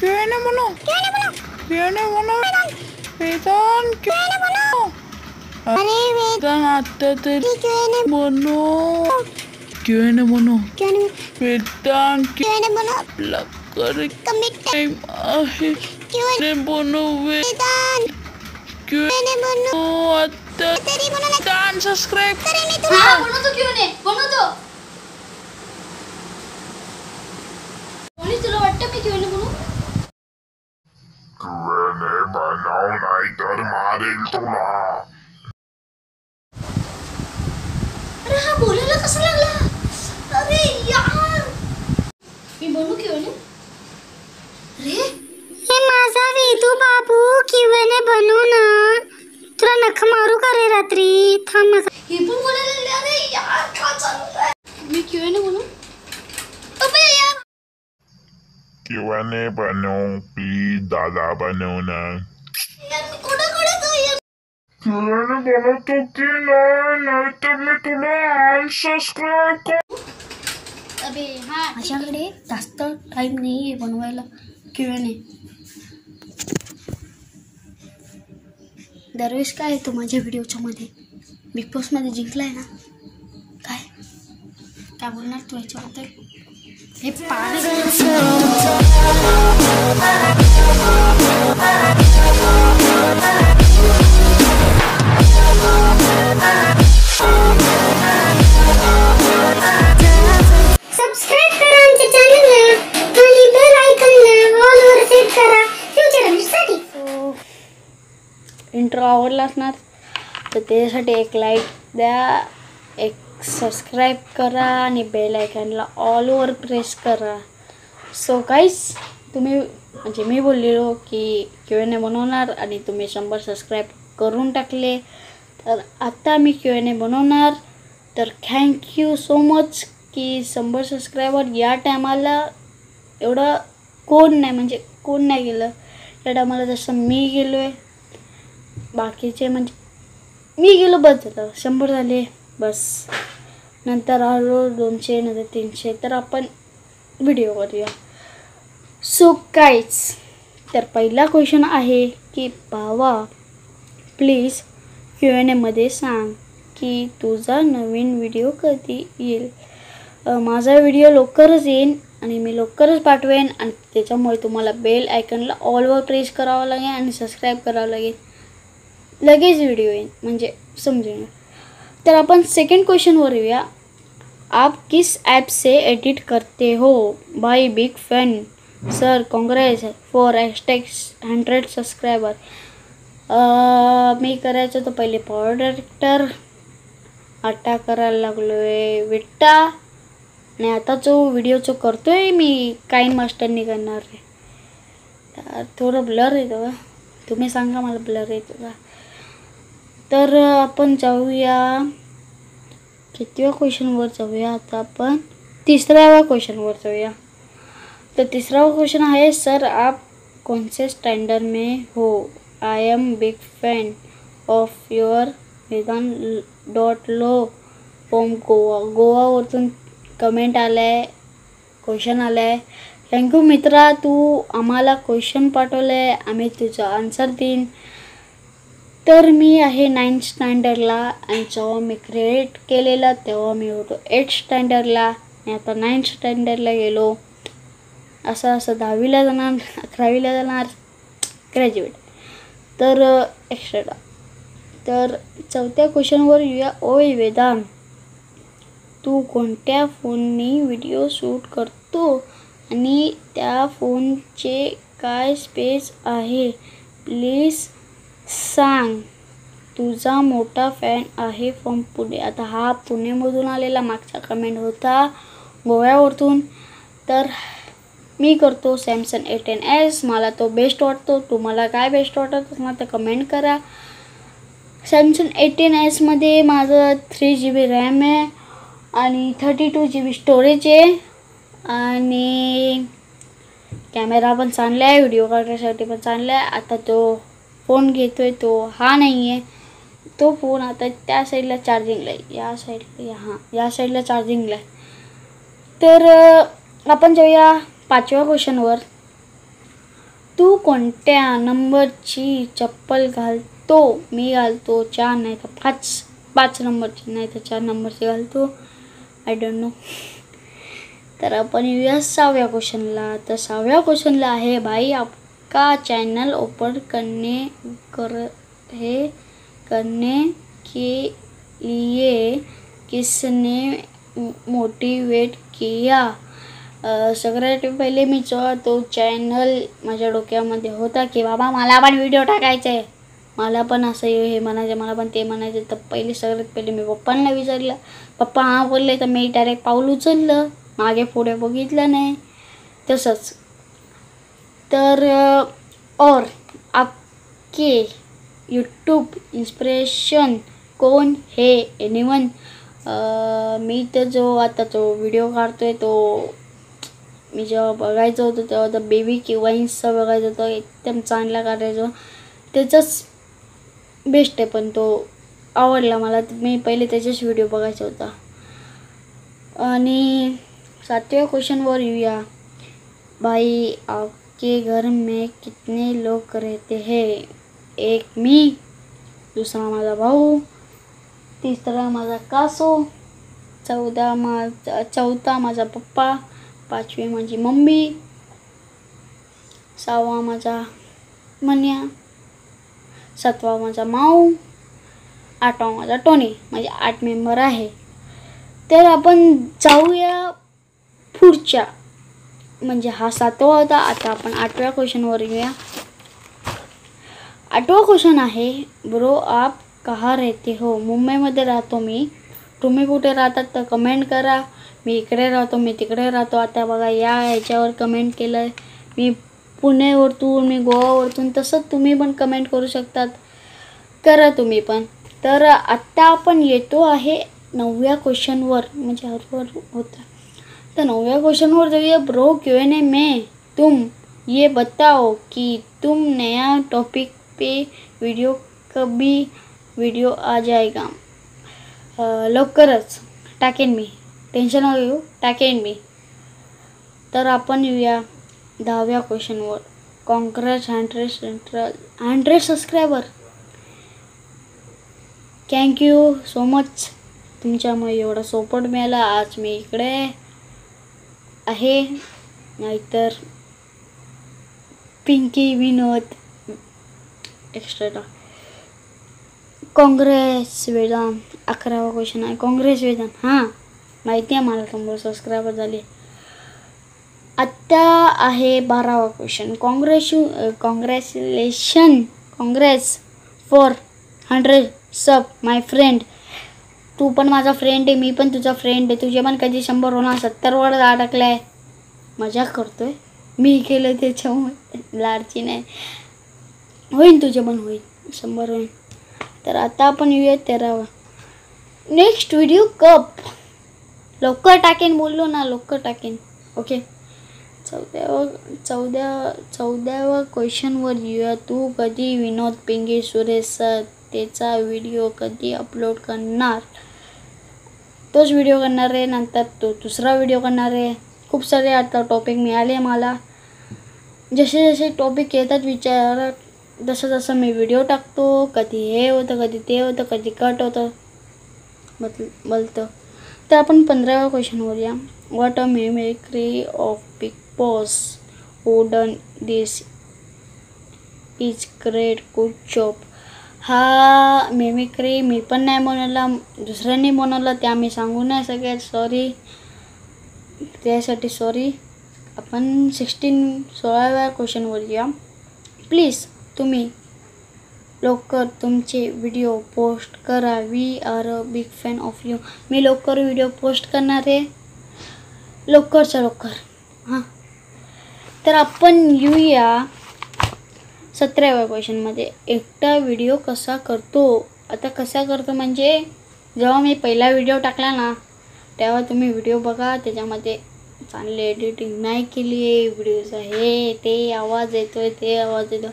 क्यों नहीं बनो क्यों नहीं बनो वेदांत क्यों नहीं बनो अरे वे वेदांत आता तरी क्यों नहीं बनो क्यों नहीं बनो क्यों नहीं वेदांत क्यों नहीं बनो आपला कर कमिट टाइम आहे क्यों नाही बनो वेदांत क्यों क्यों नहीं बनो आता तेरी बनो ना वेदांत सबस्क्राईब करे नहीं तुला हाँ बनवतो क्यों नाही बनवतो कोणी तुला वाटतं मी क्यों नाही बनवू क्वेने बनाव नाही तर मारेल तुला अरे हा बोलायला कसं लागला? अरे यार! मी नाही अरे हे माझा वेदू बाबू किंवा ने बनू ना? तुला नख मारू का रे रात्री? थांब हे पण बोलायला अरे यार चालू मी क्यों नाही बनवू अबे यार क्वेने बनव प्लीज दादा बनव ना क्वेने बनवतो की नाही नाही तर मी तुला अनसबस्क्राईब कर अबे हा माझ्याकडे जास्त टाइम नाही आहे बनवायला किंवा नाही दरवेळेस काय येतो माझ्या व्हिडिओच्या मध्ये? बिग बॉसमध्ये जिंकलाय ना? काय? काय बोलणार तू याच्याबद्दल? हे पाणी असणार. तर त्याच्यासाठी एक लाईक द्या एक सबस्क्राईब करा आणि बेल आयकॉनला ऑल ओवर प्रेस करा. सो काहीच तुम्ही म्हणजे मी बोललेलो की क्यू एन ए बनवणार आणि तुम्ही शंभर सबस्क्राईब करून टाकले. तर आत्ता मी क्यू एन ए बनवणार. तर थँक्यू सो मच की शंभर सबस्क्रायबर या टायमाला एवढं कोण नाही म्हणजे कोण नाही गेलं. या टायमाला जसं मी गेलो आहे बाकीचे म्हणजे मी गेलो बस झालं शंभर झाले. बस. नंतर आलो दोनशे नंतर तीनशे. तर आपण व्हिडिओ करूया. सो काहीच तर पहिला क्वेश्चन आहे की भावा प्लीज क्यू एन एमध्ये सांग की तुझा नवीन व्हिडिओ कधी येईल? माझा व्हिडिओ लवकरच येईन आणि मी लवकरच पाठवेन आणि त्याच्यामुळे तुम्हाला बेल आयकनला ऑलवर प्रेस करावं लागेल आणि सबस्क्राईब करावं लागेल. लगेच व्हिडिओ येईल म्हणजे समजून तर आपण सेकंड क्वेश्चनवर येऊया. आप किस ॲप से एडिट करते हो? By big fan sir congrats for hashtag hundred subscriber मी करायचं तर पहिले पॉवर डायरेक्टर आटा करायला लागलो आहे विट्टा. आणि आता जो व्हिडिओ जो करतो आहे मी काही मास्टरनी करणार आहे. थोडं ब्लर येतो का तुम्ही सांगा मला ब्लर येतो का? तर आपण जाऊया. कितव्या क्वेश्चनवर जाऊया आता आपण? तिसऱ्याव्या क्वेश्चनवर जाऊया. तर तिसरा क्वेश्चन आहे सर आप कौन से स्टँडर्ड में हो? I am big fan of your Vedan डॉट लो फ्रॉम गोवा गोवावरतून कमेंट आलं आहे क्वेश्चन आलं आहे थँक्यू मित्रा तू आम्हाला क्वेश्चन पाठवलं आहे आम्ही तुझं आन्सर देईन. तर मी आहे नाईन्थ स्टँडर्डला आणि जेव्हा मी क्रिएट केलेलं तेव्हा मी होतो एट स्टँडर्डला आणि आता नाईन्थ स्टँडर्डला गेलो. असं असं दहावीला जाणार अकरावीला जाणार ग्रॅज्युएट तर एक्स्ट्रा तर चौथ्या क्वेश्चनवर येऊया. ओय वेदांत तू कोणत्या फोननी व्हिडिओ शूट करतो? आणि त्या फोनचे काय स्पेस आहे? प्लीज सांग. तुझा मोठा फॅन आहे फ्रॉम पुणे. आता हा पुणेमधून आलेला मागचा कमेंट होता गोव्यावरतून. तर मी करतो सॅमसंग ए टेन एस मला तो बेस्ट वाटतो. तुम्हाला काय बेस्ट वाटत असणार तर कमेंट करा. सॅमसंग ए टेन एसमध्ये माझं थ्री जी बी रॅम आहे आणि thirty two G B storage आहे. आणि कॅमेरा पण चांगला आहे व्हिडिओ काढण्यासाठी पण चांगला आहे. आता तो फोन घेतो आहे तो हा नाही आहे तो फोन आता त्या साईडला चार्जिंगला आहे. या साईडला हां या साईडला चार्जिंगला आहे. तर आपण जाऊया पाचव्या क्वेश्चनवर तू कोणत्या नंबरची चप्पल घालतो? मी घालतो चार नाही तर पाच पाच नंबरची नाही तर चार नंबरची घालतो. आय डोंट नो तर आपण येऊया सहाव्या क्वेश्चनला तर सहाव्या क्वेश्चनला आहे भाई का चॅनल ओपन करने कर है करने के लिए किसने मोटिवेट किया? सगळ्यात पहिले मी जेव्हा तो चॅनल माझ्या डोक्यामध्ये होता की बाबा मला पण व्हिडिओ टाकायचा आहे. मला पण असं हे म्हणायचं मला पण ते म्हणायचं. तर पहिले सगळ्यात पहिले मी पप्पांना विचारलं. पप्पा हा बोलले तर मी डायरेक्ट पाऊल उचललं. मागे पुढे बघितलं नाही. तसंच. तर और आपके यूट्यूब इन्स्पिरेशन कोण? हे एनिवन मी तर जो आता तो व्हिडिओ काढतो आहे तो मी जेव्हा बघायचं होतं तेव्हा तर बेबी किंवा इन्स्टा बघायचं होतं एकदम चांगला काढायचो. त्याचाच बेस्ट आहे पण तो आवडला मला. मी पहिले त्याचेच व्हिडिओ बघायचा होता. आणि सातव्या क्वेश्चनवर येऊया. भाई आपके घर में कितने लोग रहते हैं? एक मी दुसरा माझा भाऊ तिसरा माझा कासो चौदा माझा चौथा माझा पप्पा पाचवी माझी मम्मी सहावा माझा मन्या सातवा माझा माऊ आठवा माझा टोनी म्हणजे आठ मेंबर आहे. तर आपण जाऊया पुढच्या म्हणजे हा सातवा होता. आता आपण आठव्या क्वेश्चनवर येऊया. आठवा क्वेश्चन आहे ब्रो आप कहा रहते हो? मुंबईमध्ये राहतो मी. तुम्ही कुठे राहतात तर कमेंट करा. मी इकडे राहतो मी तिकडे राहतो. आता बघा या ह्याच्यावर कमेंट केलं आहे मी पुणेवरतून मी गोवावरतून तसंच तुम्ही पण कमेंट करू शकतात. करा तुम्ही पण. तर आत्ता आपण येतो आहे नवव्या क्वेश्चनवर म्हणजे हरवर होता. तर नवव्या क्वेश्चनवर जाऊया ब्रो क्यों एन में? तुम ये बताओ कि तुम नया टॉपिक पे वीडियो कभी वीडियो आ जाएगा। लवकरच टाकेन मी टेन्शन नको घेऊ टाकेन मी तर आपण येऊया दहाव्या क्वेश्चनवर congrats hundred central hundred subscriber thank you so much तुमच्यामुळे एवढा सपोर्ट मिळाला. आज मी इकडे आहे. नाहीतर पिंकी विनोद एक्स्ट्रा काँग्रेस वेदान अकरावा क्वेश्चन आहे. काँग्रेस वेदान हां. माहिती आहे मला शंभर सबस्क्रायबर झाले. आत्ता आहे बारावा question congrats congratulations congrats for hundred sub my friend तू पण माझा फ्रेंड आहे मी पण तुझा फ्रेंड आहे. तुझे पण कधी शंभर होणार सत्तर वर अडकलाय. करतो करतोय. मी केलं त्याच्यामुळे. लाडची नाही. होईन तुझे पण होईल शंभर होईल तर आता आपण येऊया तेरावा नेक्स्ट व्हिडिओ कप लवकर टाकेन बोललो ना लवकर टाकेन. ओके चौदाव्या चौद्या चौदाव्या क्वेश्चनवर येऊया. तू कधी विनोद पिंगे सुरेश सर त्याचा व्हिडिओ कधी अपलोड करणार? तोच व्हिडिओ करणार आहे नंतर तो दुसरा व्हिडिओ करणार आहे. खूप सारे आता टॉपिक मिळाले मला. जसे जसे टॉपिक येतात विचारात जसं जसं मी व्हिडिओ टाकतो. कधी हे होतं कधी ते होतं कधी कट होतं. बत बोलतं. तर आपण पंधराव्या क्वेश्चनवर या what a mimicry of Bigg Boss who done this is great good job हा मेमिक्री मी पण नाही बनवला दुसऱ्यांनी म्हणलं ते आम्ही सांगू नाही सगळ्यात. सॉरी त्यासाठी सॉरी आपण सिक्स्टीन सोळाव्या क्वेश्चनवर या प्लीज तुम्ही लवकर तुमचे व्हिडिओ पोस्ट करा. We are a big fan of you मी लवकर व्हिडिओ पोस्ट करणार आहे. लवकरच्या लवकर. हां. तर आपण येऊया. सतराव्या क्वेश्चनमध्ये एकटा व्हिडिओ कसा करतो? आता कसा करतो म्हणजे जेव्हा मी पहिला व्हिडिओ टाकला ना तेव्हा तुम्ही व्हिडिओ बघा त्याच्यामध्ये चांगली एडिटिंग नाही केली आहे व्हिडिओचा हे ते आवाज येतो आहे ते आवाज येतो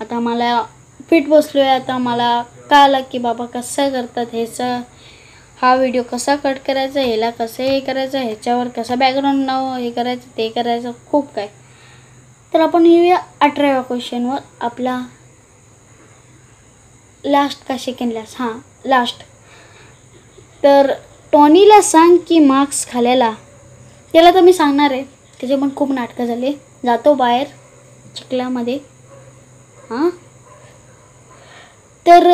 आता मला फिट बसलो आहे आता मला कळलं की बाबा कसं करतात ह्याचं हा व्हिडिओ कसा कट करायचा ह्याला कसं हे करायचं ह्याच्यावर कसं बॅकग्राऊंड नाव हे करायचं ते करायचं खूप काय. तर आपण येऊया अठराव्या क्वेश्चनवर आपला लास्ट का सेकंड लास्ट हां लास्ट तर टॉनीला सांग की मार्क्स खाल्याला. त्याला तर मी सांगणार आहे. त्याचे पण खूप नाटकं झाले. जातो बाहेर चिखलामध्ये. हां? तर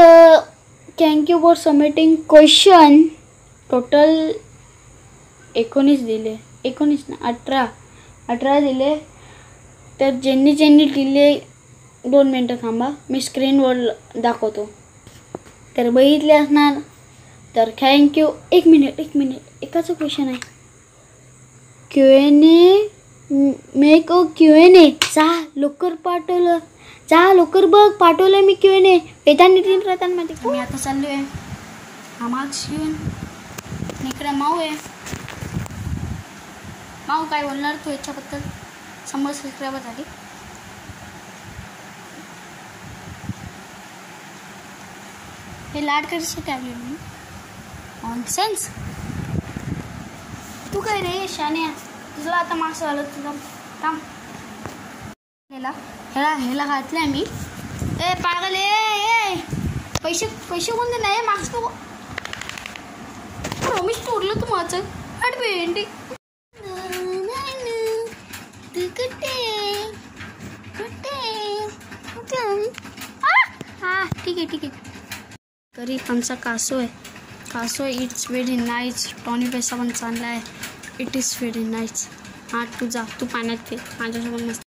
thank you for submitting question total एकोणीस दिले. एकोणीस ना अठरा. अठरा दिले. तर ज्यांनी ज्यांनी दिले दोन मिनटं थांबा. मी स्क्रीनवर दाखवतो. तर बघितले असणार. तर थँक्यू एक मिनिट एक मिनिट एकाच क्वेश्चन आहे. क्यू एन ए मेक ओ क्यू एन ए जा लवकर पाठवलं. चा लवकर बघ पाठवलं मी Q N A Veda Nitin प्रधानमध्ये मी आता चाललो आहे हा मार्क्स घेऊन इकडे माऊ आहे. माऊ काय बोलणार तू याच्याबद्दल? शंभर सबस्क्रायबर झाली. हे लाड कशासाठी आली मी ऑन सेन्स तू काय रे शान्या तुझं आता मार्क्स आलं तुझा. थांब. ह्याला ह्याला ह्याला घातलंय मी. ए पागल ए पैसे पैसे कोणते नाही मास्क रोमिश तोडलं तू माझं. अडबेंडी भेंडी तू कुठे कुठे कुठे हा ठीक आहे ठीक आहे. तरी आमचा कासो आहे. कासो इट्स व्हेरी नाईस टॉनी पैसा पण चांगला आहे. इट इज व्हेरी नाईस हां तू जा तू पाण्यात फिर माझ्यासोबत मस्त